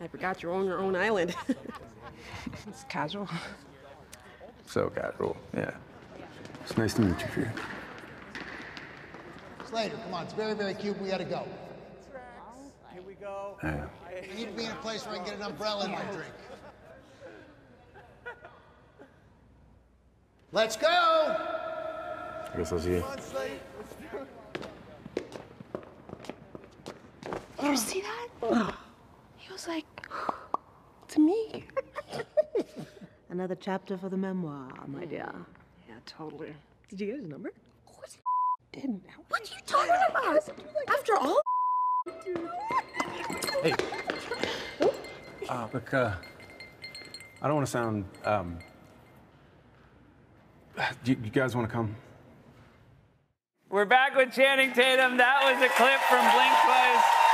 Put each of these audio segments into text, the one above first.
I forgot you're on your own island. It's casual. So casual. Yeah. It's nice to meet you, Fear. Slater, come on, it's very, very cute. We gotta go. Here we go. Yeah. I need to be in a place where I can get an umbrella in my drink. Let's go! I guess I'll see you. Did you see that? Oh. He was like, to me. Another chapter for the memoir, my dear. yeah, totally. Did you get his number? Of course he didn't. What are you talking about? After all? Hey. Uh, look, uh, I don't want to sound. Um, you, you guys want to come? We're back with Channing Tatum. That was a clip from Blink Twice.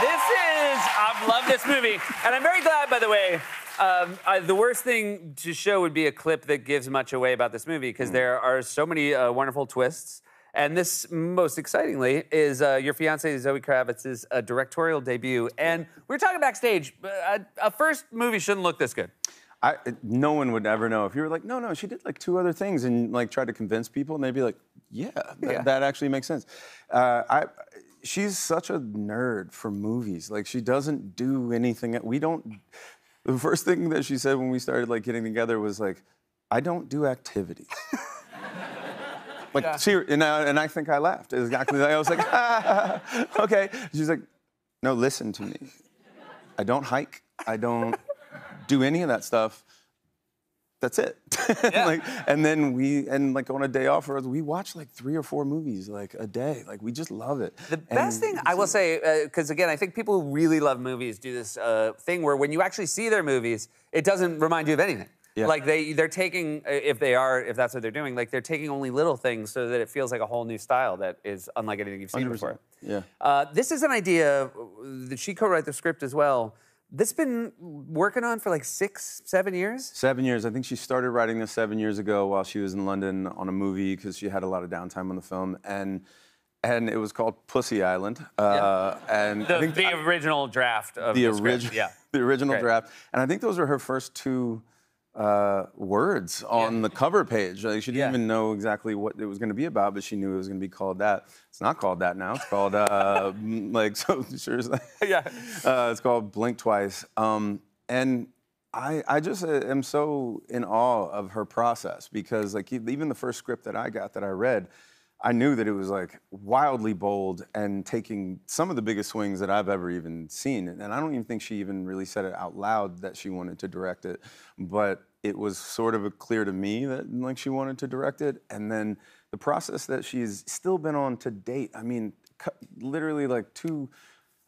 This is, I love this movie. And I'm very glad, by the way. Um, the worst thing to show would be a clip that gives much away about this movie because there are so many uh, wonderful twists. And this, most excitingly, is uh, your fiance Zoe Kravitz's uh, directorial debut. And we were talking backstage. uh, A, first movie shouldn't look this good. I, no one would ever know if you were like, no, no, she did like two other things and like tried to convince people, and they'd be like, yeah, that, Yeah. that actually makes sense. Uh, I, she's such a nerd for movies. Like she doesn't do anything. We don't. The first thing that she said when we started like getting together was like, I don't do activities. like, Yeah. ser- and, I, and I think I laughed. Exactly. I was like, okay. She's like, no, listen to me. I don't hike. I don't do any of that stuff. That's it. like, and then we, and like on a day off, we watch like three or four movies like a day. Like we just love it. The best thing I will say, because again, I think people who really love movies do this uh, thing where when you actually see their movies, it doesn't remind you of anything. Yeah. Like they they're taking uh, if they are if that's what they're doing, like they're taking only little things so that it feels like a whole new style that is unlike anything you've seen 100%. before. Yeah. Uh, this is an idea uh, that she co-wrote the script as well. This been working on for like six, seven years. Seven years. I think she started writing this seven years ago while she was in London on a movie because she had a lot of downtime on the film, and and it was called Pussy Island. Uh, And I The, think the original draft of the the, original, Yeah. the original Great. draft, and I think those were her first two uh, words on the cover page. Like, she didn't Yeah. even know exactly what it was going to be about, but she knew it was going to be called that. It's not called that now. It's called uh, like so. Seriously, Yeah. uh, it's called Blink Twice. Um, and I, I just uh, am so in awe of her process because, like, even the first script that I got that I read, I knew that it was like wildly bold and taking some of the biggest swings that I've ever even seen. And I don't even think she even really said it out loud that she wanted to direct it, but it was sort of clear to me that like she wanted to direct it. And then the process that she's still been on to date. I mean, literally like two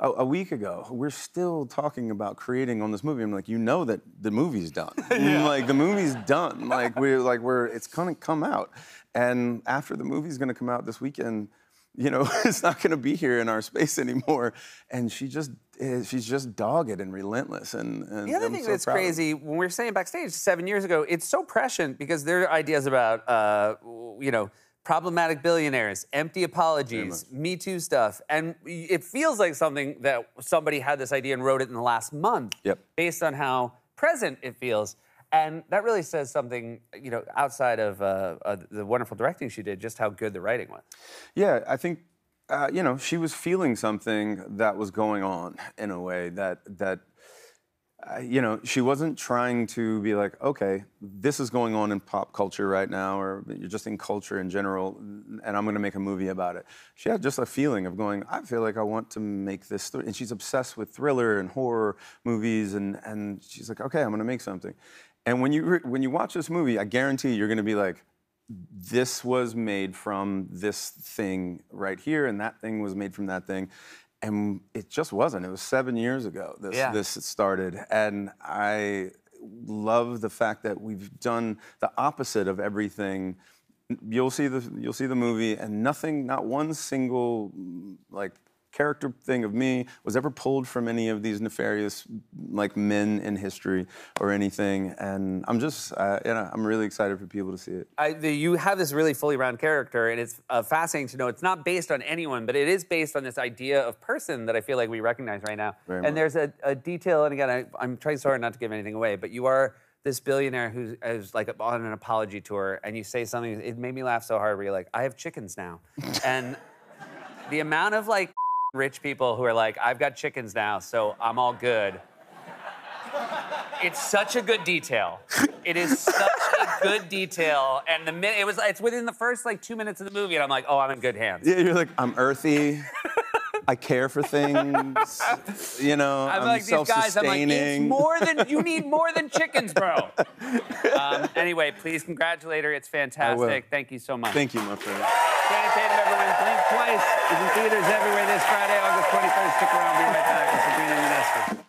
a, a week ago, we're still talking about creating on this movie. I'm like, you know that the movie's done. Like the movie's done. Like we're like we're it's gonna come out. And after the movie's gonna come out this weekend, you know, it's not gonna be here in our space anymore. And she just is, she's just dogged and relentless. And, and The other I'm thing so that's proud of her. crazy when we were saying backstage seven years ago, it's so prescient because there are ideas about, uh, you know, problematic billionaires, empty apologies, Me Too stuff, and it feels like something that somebody had this idea and wrote it in the last month, Yep. based on how present it feels. And that really says something, you know, outside of uh, uh, the wonderful directing she did, just how good the writing was. Yeah, I think uh, you know she was feeling something that was going on in a way that that you know she wasn't trying to be like, okay, this is going on in pop culture right now, or you're just in culture in general, and I'm going to make a movie about it. She had just a feeling of going, I feel like I want to make this, th-. and she's obsessed with thriller and horror movies, and and she's like, okay, I'm going to make something. And when you re- when you watch this movie, I guarantee you're going to be like, this was made from this thing right here, and that thing was made from that thing. And it just wasn't. It was seven years ago this, Yeah. this started. And I love the fact that we've done the opposite of everything. You'll see the you'll see the movie, and nothing, not one single like character thing of me was ever pulled from any of these nefarious like men in history or anything. And I'm just, uh, you know, I'm really excited for people to see it. I, the, you have this really fully round character, and it's uh, fascinating to know it's not based on anyone, but it is based on this idea of person that I feel like we recognize right now. Very and much. there's a, a detail, and again, I, I'm trying so hard not to give anything away, but you are this billionaire who's, who's like on an apology tour, and you say something. It made me laugh so hard. Where you're like, "I have chickens now," and the amount of like rich people who are like, "I've got chickens now, so I'm all good." It's such a good detail. It is such a good detail, and the minute it was, it's within the first like two minutes of the movie, and I'm like, oh, I'm in good hands. Yeah, you're like, I'm earthy. I care for things. You know, I'm, I'm, like these guys. I'm like, it's more than you need more than chickens, bro. anyway, please congratulate her. It's fantastic. Thank you so much. Thank you, my friend. Tatum, everyone. Blink twice. Is in theaters everywhere this Friday, August 21st. Stick around. Be right back with Sabrina Ionescu.